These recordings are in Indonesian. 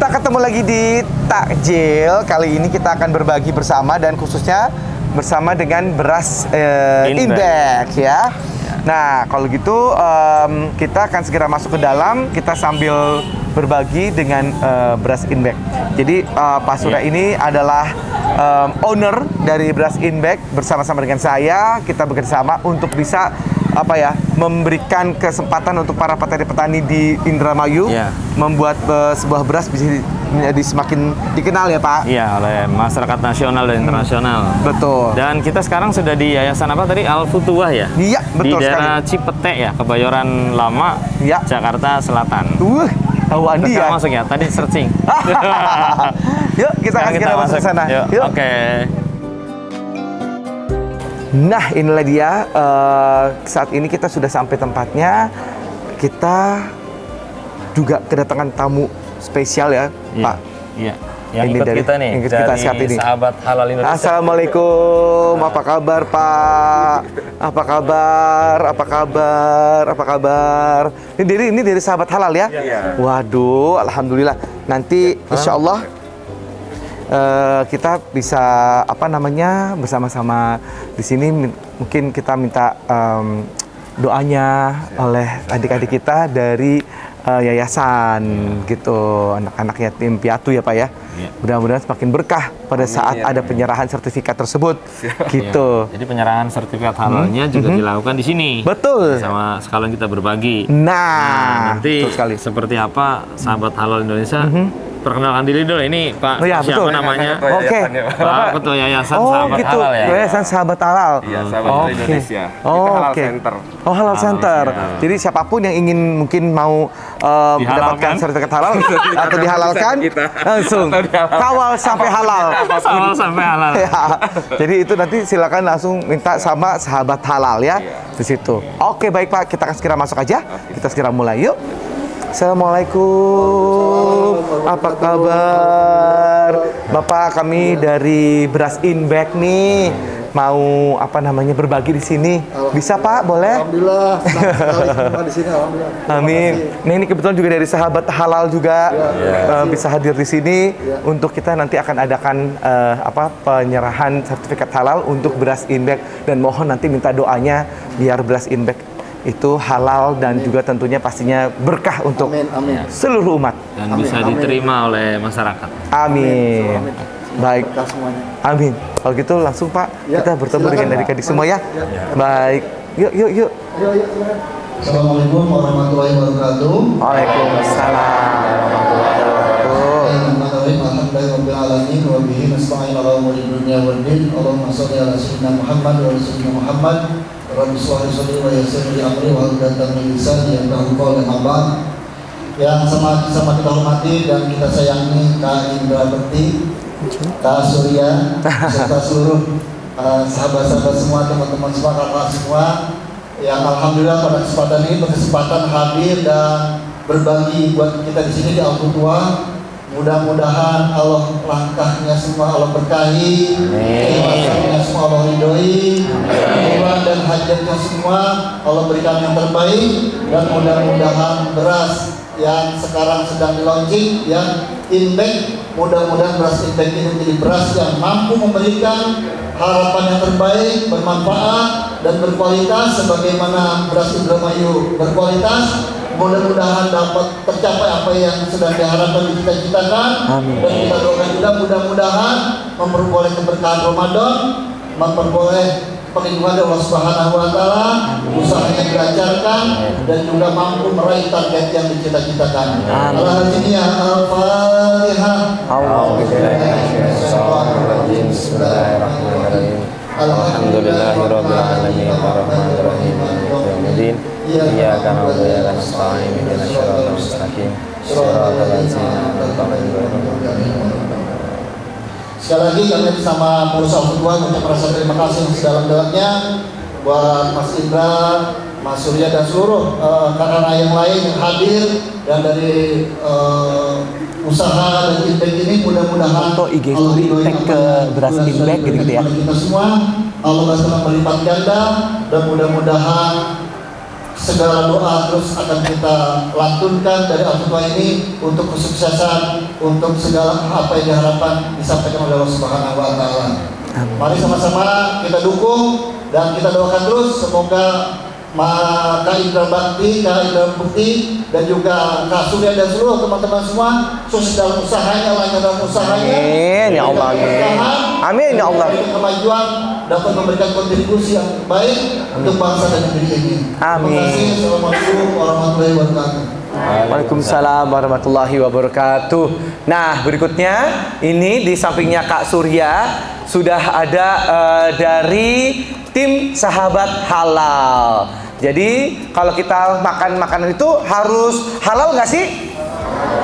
kita ketemu lagi di Takjil. Kali ini kita akan berbagi bersama dan khususnya bersama dengan beras eh, Inbag. Inbag ya. Nah, kalau gitu em, kita akan segera masuk ke dalam. Kita sambil berbagi dengan eh, beras Inbag. Jadi eh, Pak Surya Iya. ini adalah em, owner dari beras Inbag bersama-sama dengan saya. Kita bekerjasama untuk bisa apa ya memberikan kesempatan untuk para petani-petani di Indramayu Iya. membuat eh, sebuah beras bisa menjadi semakin dikenal ya Pak. Iya, oleh masyarakat nasional dan internasional. Betul. Dan kita sekarang sudah di yayasan apa tadi? Al Futuwah ya? Iya, di betul daerah Cipete ya, Kebayoran Lama, Iya. Jakarta Selatan. Uh, tahu Andi Kita ya. masuk ya, tadi searching. Yuk kita akan segera masuk ke sana. Yuk. Oke. Nah inilah dia eh, saat ini kita sudah sampai tempatnya. Kita juga kedatangan tamu spesial ya, Iya. Pak. Iya. Yang Ini ikut dari- kita nih, ikut kita dari saat ini. sahabat halal Indonesia. Assalamualaikum, apa kabar Pak? Apa kabar? Apa kabar? Apa kabar? Ini dari ini dari sahabat halal ya? Waduh, alhamdulillah. Nanti insya Allah eh, kita bisa apa namanya bersama-sama di sini mungkin kita minta em, doanya oleh adik-adik kita dari eh, yayasan gitu anak-anak yatim piatu ya pak ya Iya. mudah-mudahan semakin berkah pada saat ada penyerahan sertifikat tersebut gitu Iya. Jadi penyerahan sertifikat halalnya juga dilakukan di sini. Hmm. betul Sama sekalian kita berbagi. nah, Nah, nanti sekali seperti apa sahabat halal Indonesia? Perkenalkan diri dulu. Ini Pak Oh ya, siapa betul. namanya? Oke. Pak Ketua Yayasan Oh Sahabat gitu, Halal ya. Yayasan Sahabat Halal. Iya, Sahabat Oke. Indonesia. Oh, Kita Halal oke. Center. Oh, Halal Center. Jadi siapa pun yang ingin mungkin mau uh, mendapatkan sertifikat halal atau dihalalkan, Kita. langsung kawal sampai halal. Halal sampai halal. Ya. Jadi itu nanti silakan langsung minta sama sahabat halal ya di situ. Oke baik Pak, kita akan segera masuk aja. Kita segera mulai yuk. Assalamualaikum. Apa kabar? Bapak kami dari Beras Inback nih mau apa namanya berbagi di sini. Bisa Pak? Boleh? Alhamdulillah, senang sekali semua di sini. Alhamdulillah. Amin. Nah ini kebetulan juga dari sahabat halal juga eh, bisa hadir di sini untuk kita nanti akan adakan eh, apa penyerahan sertifikat halal untuk beras inbek dan mohon nanti minta doanya biar beras inbek itu halal dan juga tentunya pastinya berkah untuk Amin, amin. seluruh umat. Dan Amin, bisa amin. diterima oleh masyarakat. Amin. Amin. Baik. Amin. Kalau gitu langsung Pak Ya, kita bertemu silakan, dengan adik-adik semua ya. Ya. Baik. Yuk yuk yuk. Ayo. Assalamualaikum warahmatullahi wabarakatuh. Waalaikumsalam warahmatullahi wabarakatuh. Allahumma shalli ala sayyidina Muhammad wa ala sayyidina Muhammad. Rabbi sadri wa yassir li amri wa hlul 'uqdatam min lisani yafqahu qawli amma ba'd. Yang sama sama kita hormati dan kita sayangi Kak Indra Bekti, Kak Surya, serta seluruh uh, sahabat-sahabat semua, teman-teman semua, kakak semua yang alhamdulillah pada kesempatan ini berkesempatan hadir dan berbagi buat kita di sini di Al-Qutua. Mudah-mudahan Allah langkahnya semua Allah berkahi, semua Allah ridhoi, dan hajatnya semua Allah berikan yang terbaik dan mudah-mudahan beras yang sekarang sedang di launching ya Inbank mudah-mudahan beras Inbank ini menjadi beras yang mampu memberikan harapan yang terbaik bermanfaat dan berkualitas sebagaimana beras Indramayu berkualitas mudah-mudahan dapat tercapai apa yang sedang diharapkan dicita-citakan Amin. dan kita doakan juga mudah-mudahan memperoleh keberkahan Ramadan memperoleh perlindungan dari Allah Subhanahu wa taala, usahanya dilancarkan dan juga mampu meraih target yang dicita-citakan. Amin. Alhamdulillah Al-Fatihah. Bismillahirrahmanirrahim. Bismillahirrahmanirrahim. Alhamdulillahirrahmanirrahim. Ar-Rahmanirrahim. Maliki yaumiddin. Iyyaka na'budu wa iyyaka nasta'in. Ihdinas siratal mustaqim. Siratal ladzina an'amta 'alaihim. Sekali lagi kami bersama pengurus Al-Fatwa mengucapkan rasa terima kasih yang sedalam-dalamnya buat Mas Indra, Mas Surya dan seluruh eh, kakak yang lain yang hadir dan dari eh, usaha dan impact ini mudah-mudahan Foto IG story tag ke beras impact gitu-gitu ya. kepada kita semua Allah berkenan berlipat ganda dan mudah-mudahan segala doa terus akan kita lantunkan dari Al-Fatihah ini untuk kesuksesan, untuk segala apa yang diharapkan disampaikan oleh Allah Subhanahu wa taala. Mari sama-sama kita dukung dan kita doakan terus semoga maka Indra Bakti, Kak Indra Bukti dan juga Kak Surya dan seluruh teman-teman semua sukses dalam usahanya, lancar dalam usahanya. Amin ya Allah amin. Amin ya Allah. Kemajuan dapat memberikan kontribusi yang baik untuk bangsa dan negeri ini. Amin. Terima kasih. Assalamualaikum warahmatullahi wabarakatuh. Waalaikumsalam warahmatullahi wabarakatuh. Nah, berikutnya ini di sampingnya Kak Surya sudah ada uh, dari tim sahabat halal. Jadi kalau kita makan makanan itu harus halal nggak sih?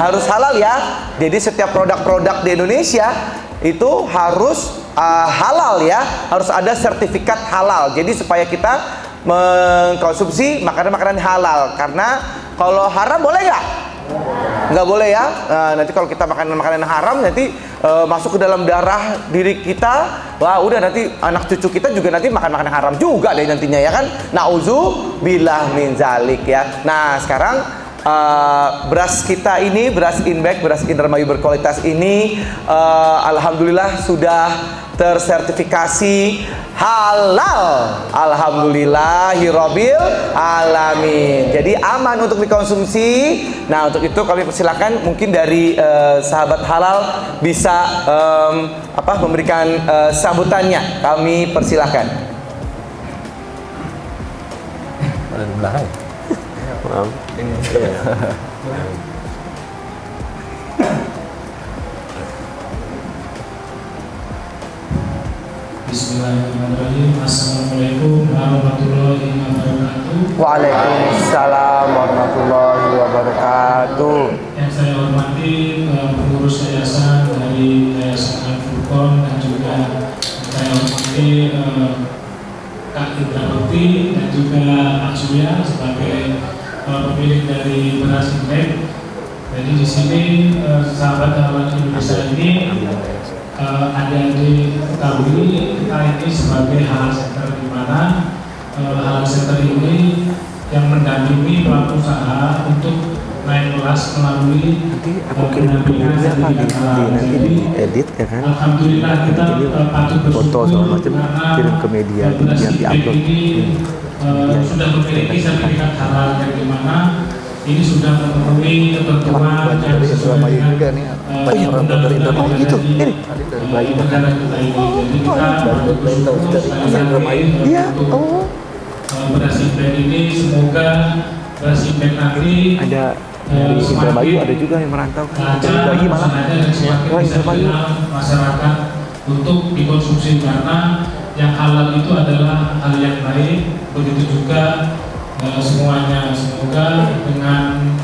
Harus halal ya. Jadi setiap produk-produk di Indonesia itu harus uh, halal ya, harus ada sertifikat halal. Jadi supaya kita mengkonsumsi makanan-makanan halal. Karena kalau haram boleh nggak? nggak boleh ya. Nah, nanti kalau kita makan makanan haram nanti uh, masuk ke dalam darah diri kita, wah udah nanti anak cucu kita juga nanti makan makanan haram juga deh nantinya ya kan. Nauzu bilah min zalik ya. Nah, sekarang uh, beras kita ini beras Inbek, beras Indramayu berkualitas ini uh, alhamdulillah sudah tersertifikasi halal. Alhamdulillahirabbil alamin. Jadi aman untuk dikonsumsi. Nah, untuk itu kami persilakan mungkin dari uh, sahabat halal bisa um, apa memberikan uh, sambutannya. Kami persilakan. Ada di belakang. Maaf. Bismillahirrahmanirrahim Assalamualaikum warahmatullahi wabarakatuh Waalaikumsalam warahmatullahi wabarakatuh. Yang saya hormati eh, pengurus yayasan dari Yayasan Al-Furqon dan juga saya hormati eh, Kak Indra dan juga Pak Surya sebagai eh, pemilik dari Beras Indek. Jadi di sini eh, sahabat sahabat Indonesia ini uh, adik-adik ketahui kita ini sebagai halal center di mana uh, halal center ini yang mendampingi pelaku usaha untuk naik kelas melalui uh, ke pendampingan sertifikat nanti Jadi, di edit ya kan. Alhamdulillah kita Ini patut foto segala macam kirim ke media Feedback diupload. ini uh, Iya. sudah memiliki sertifikat halal yang di mana ini sudah memenuhi ketentuan dari sesuai dengan juga nih. uh, Banyak orang undang-undang dari Indramayu yang gitu. Ini. Dari uh, bayi negara kita ini. Jadi kita patut bersyukur dari lagi, uh, Iya, oh. uh, beras Feedback ini semoga beras Feedback nanti Ada uh, dari semakin Indramayu ada juga yang merantau kan. Dari bayi malah. dan Wah, Indramayu. dikenal masyarakat untuk dikonsumsi karena yang halal itu adalah hal yang baik begitu juga eh, semuanya semoga dengan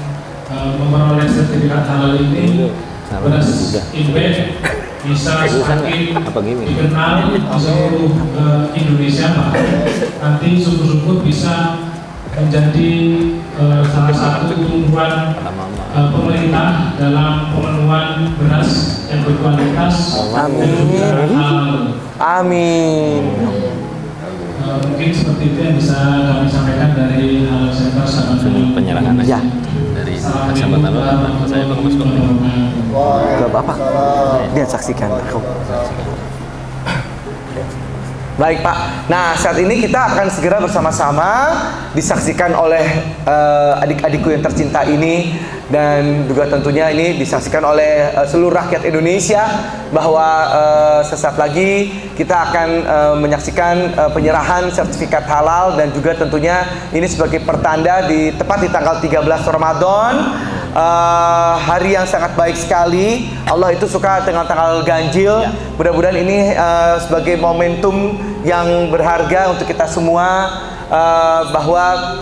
eh, memperoleh sertifikat halal ini beras. Inbek bisa semakin nggak? Apa gini? dikenal di seluruh eh, Indonesia bahkan nanti syukur-syukur bisa menjadi eh, salah satu tumbuhan uh, pemerintah dalam pemenuhan beras yang berkualitas dan juga halal. Amin. Uh, mungkin seperti itu yang bisa kami sampaikan dari halal center sama aja. Ya. Dari sahabat Allah, saya Bang Mas Bang. Ke Bapak. Dia saksikan aku. Baik Pak. Nah saat ini kita akan segera bersama-sama disaksikan oleh eh, adik-adikku yang tercinta ini dan juga tentunya ini disaksikan oleh eh, seluruh rakyat Indonesia bahwa eh, sesaat lagi kita akan eh, menyaksikan eh, penyerahan sertifikat halal dan juga tentunya ini sebagai pertanda di tepat di tanggal 13 Ramadan Eh, hari yang sangat baik sekali. Allah itu suka dengan tanggal ganjil. Mudah-mudahan ini eh, sebagai momentum yang berharga untuk kita semua eh, bahwa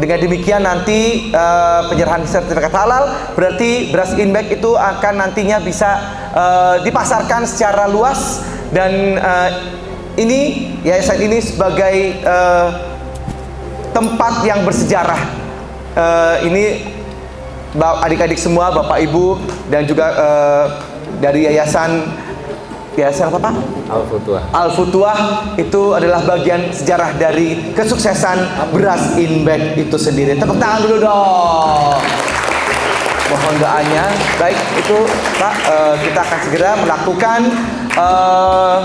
dengan demikian nanti eh, penyerahan sertifikat halal berarti beras inbek itu akan nantinya bisa eh, dipasarkan secara luas dan eh, ini yayasan ini sebagai eh, tempat yang bersejarah. Eh, ini adik-adik semua, bapak ibu dan juga eh, dari yayasan Yayasan apa Pak? Al-Futuah. Al-Futuah itu adalah bagian sejarah dari kesuksesan beras Inbek itu sendiri. Tepuk tangan dulu dong. Mohon doanya. Baik, itu Pak, eh, kita akan segera melakukan eh,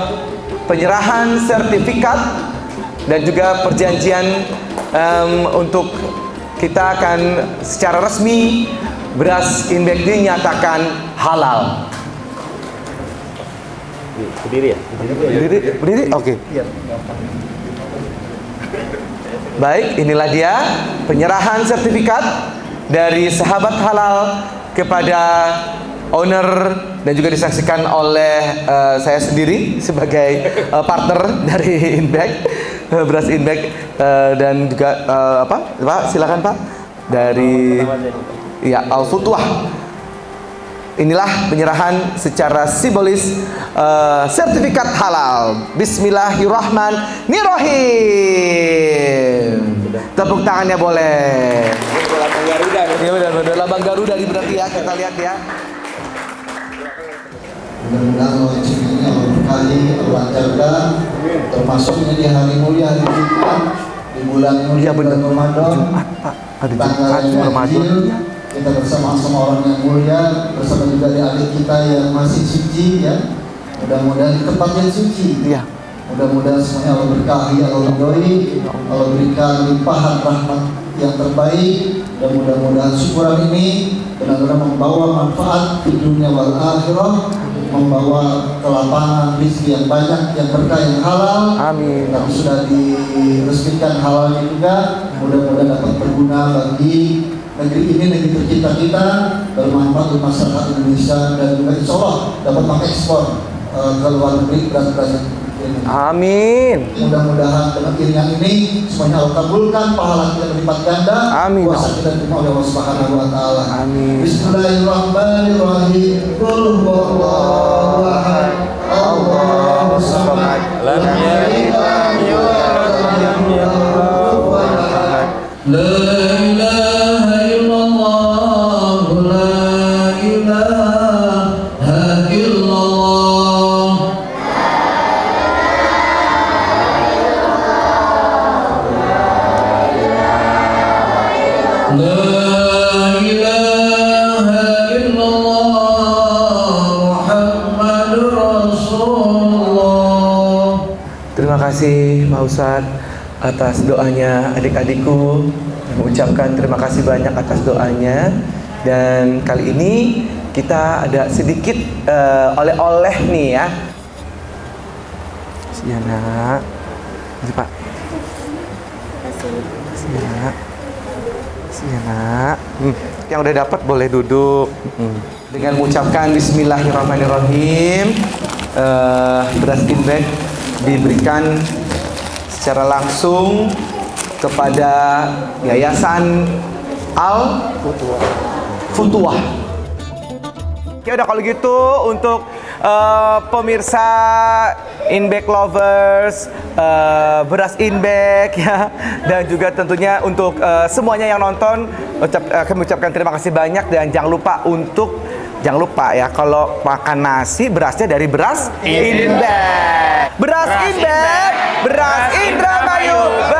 penyerahan sertifikat dan juga perjanjian em, untuk kita akan secara resmi beras Inbek dinyatakan halal. Berdiri ya? Berdiri, berdiri, oke. Baik, inilah dia penyerahan sertifikat dari sahabat halal kepada owner dan juga disaksikan oleh eh, saya sendiri sebagai eh, partner dari Inback, beras Inback eh, dan juga eh, apa? Pak, silakan Pak. Dari ya Al Futuah. Inilah penyerahan secara simbolis eh, sertifikat halal. Bismillahirrahmanirrahim. Tepuk tangannya boleh. Lambang Garuda. Ya udah, udah lambang Garuda berarti ya kita lihat ya. Allah lancarkan Termasuk ini di hari mulia, hari Jumat. Di bulan mulia Iya, bulan Ramadan. Jumat, Pak. Ada Tanggal Jumat, Ramadan. Kita bersama sama orang yang mulia Bersama juga di adik kita yang masih suci ya. Mudah-mudahan di tempat yang suci. Iya. Mudah-mudahan semuanya Allah berkahi, Allah ridhoi, Allah berikan limpahan rahmat yang terbaik. Dan mudah-mudahan syukuran ini benar-benar membawa manfaat di dunia wal akhirah, membawa kelapangan rezeki yang banyak, yang berkah yang halal. Amin. Dan sudah diresmikan halalnya juga, mudah-mudahan dapat berguna bagi negeri ini, negeri tercinta kita, bermanfaat untuk masyarakat Indonesia dan juga insya Allah dapat mengekspor eh, ke luar negeri beras-beras. Amin. Mudah-mudahan iringan ini semuanya Allah kabulkan pahala kita berlipat ganda. Amin. Puasa kita diterima oleh Allah Subhanahu wa taala. Amin. Bismillahirrahmanirrahim. Qul huwallahu ahad. Allahu samad. Lam yalid lam yulad lam yakul lahu ahad. La Terima kasih Pak Ustadz atas doanya adik-adikku. Mengucapkan terima kasih banyak atas doanya. Dan kali ini kita ada sedikit eh, oleh-oleh nih ya. Iya nak. Ini Pak. Iya nak. Iya nak. Hmm. Yang udah dapat boleh duduk. Hmm. Dengan mengucapkan Bismillahirrahmanirrahim. eh, beras Inbek diberikan secara langsung kepada Yayasan Al Futuah. Ya udah kalau gitu untuk eh, pemirsa Inback lovers, eh, beras Inback ya, dan juga tentunya untuk eh, semuanya yang nonton, ucap, eh, kami ucapkan terima kasih banyak dan jangan lupa untuk jangan lupa ya kalau makan nasi berasnya dari beras Inback. Beras Inback, beras Indramayu,